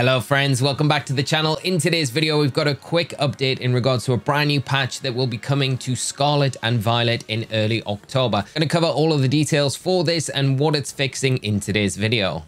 Hello friends, welcome back to the channel. In today's video, we've got a quick update in regards to a brand new patch that will be coming to Scarlet and Violet in early October. I'm to cover all of the details for this and what it's fixing in today's video.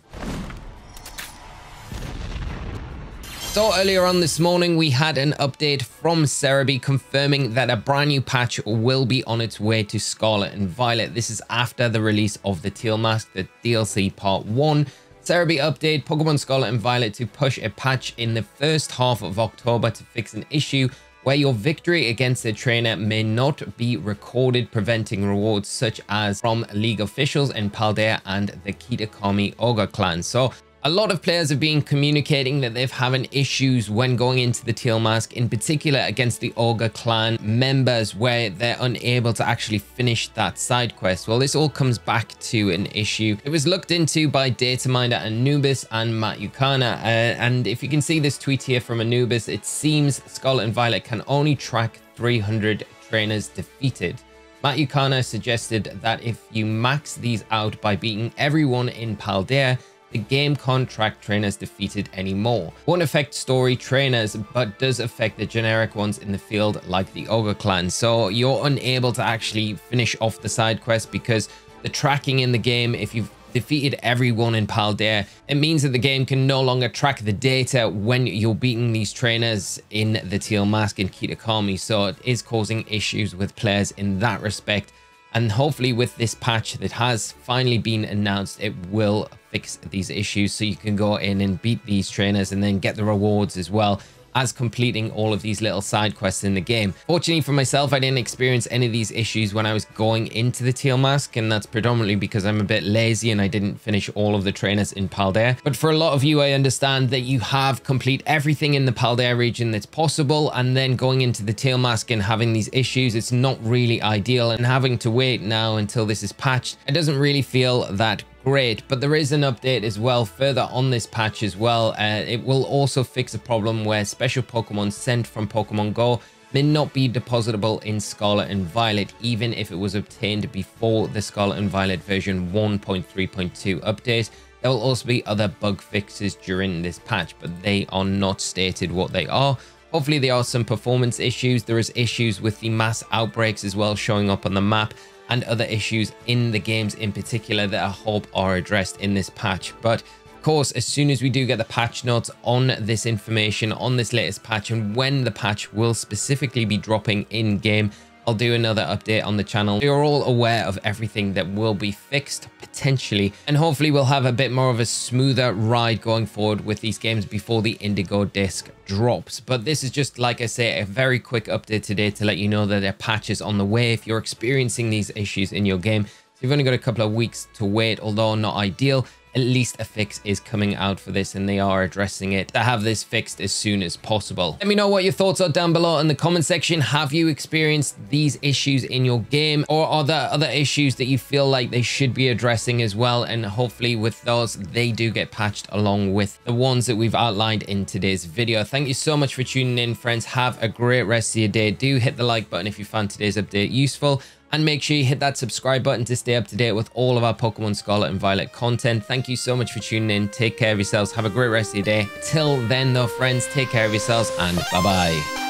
So earlier on this morning, we had an update from Serebii confirming that a brand new patch will be on its way to Scarlet and Violet. This is after the release of the Teal Mask, the DLC Part 1, Serebii update Pokemon Scarlet and Violet to push a patch in the first half of October to fix an issue where your victory against a trainer may not be recorded, preventing rewards such as from League officials in Paldea and the Kitakami Ogre clan. So a lot of players have been communicating that they've having issues when going into the Teal Mask, in particular against the Ogre clan members, where they're unable to actually finish that side quest. Well, this all comes back to an issue. It was looked into by Dataminder Anubis and Matt Youkhana, uh, and if you can see this tweet here from Anubis, it seems Scarlet and Violet can only track 300 trainers defeated. Matt Youkhana suggested that if you max these out by beating everyone in Paldea, the game can't track trainers defeated anymore. Won't affect story trainers, but does affect the generic ones in the field like the Ogre Clan. So you're unable to actually finish off the side quest because the tracking in the game, if you've defeated everyone in Paldea, it means that the game can no longer track the data when you're beating these trainers in the Teal Mask in Kitakami. So it is causing issues with players in that respect. And hopefully with this patch that has finally been announced, it will fix these issues so you can go in and beat these trainers and then get the rewards as well as completing all of these little side quests in the game. Fortunately for myself, I didn't experience any of these issues when I was going into the Teal Mask, and that's predominantly because I'm a bit lazy and I didn't finish all of the trainers in Paldea. But for a lot of you, I understand that you have complete everything in the Paldea region that's possible, and then going into the Teal Mask and having these issues, it's not really ideal, and having to wait now until this is patched, it doesn't really feel that great but there is an update as well further on this patch as well uh, it will also fix a problem where special pokemon sent from pokemon go may not be depositable in Scarlet and Violet, even if it was obtained before the Scarlet and Violet version 1.3.2 update. There will also be other bug fixes during this patch, but they are not stated what they are. Hopefully there are some performance issues. There is issues with the mass outbreaks as well showing up on the map and other issues in the games in particular that I hope are addressed in this patch. But of course, as soon as we do get the patch notes on this information, on this latest patch, and when the patch will specifically be dropping in game, I'll do another update on the channel. You're all aware of everything that will be fixed potentially, and hopefully we'll have a bit more of a smoother ride going forward with these games before the Indigo Disk drops. But this is just, like I say, a very quick update today to let you know that there are patches on the way if you're experiencing these issues in your game. So you've only got a couple of weeks to wait, although not ideal at least a fix is coming out for this and they are addressing it to have this fixed as soon as possible. Let me know what your thoughts are down below in the comment section. Have you experienced these issues in your game or are there other issues that you feel like they should be addressing as well? And hopefully with those, they do get patched along with the ones that we've outlined in today's video. Thank you so much for tuning in, friends. Have a great rest of your day. Do hit the like button if you found today's update useful and make sure you hit that subscribe button to stay up to date with all of our Pokemon Scarlet and Violet content. Thank you so much for tuning in. Take care of yourselves. Have a great rest of your day. Till then, though, friends, take care of yourselves and bye-bye.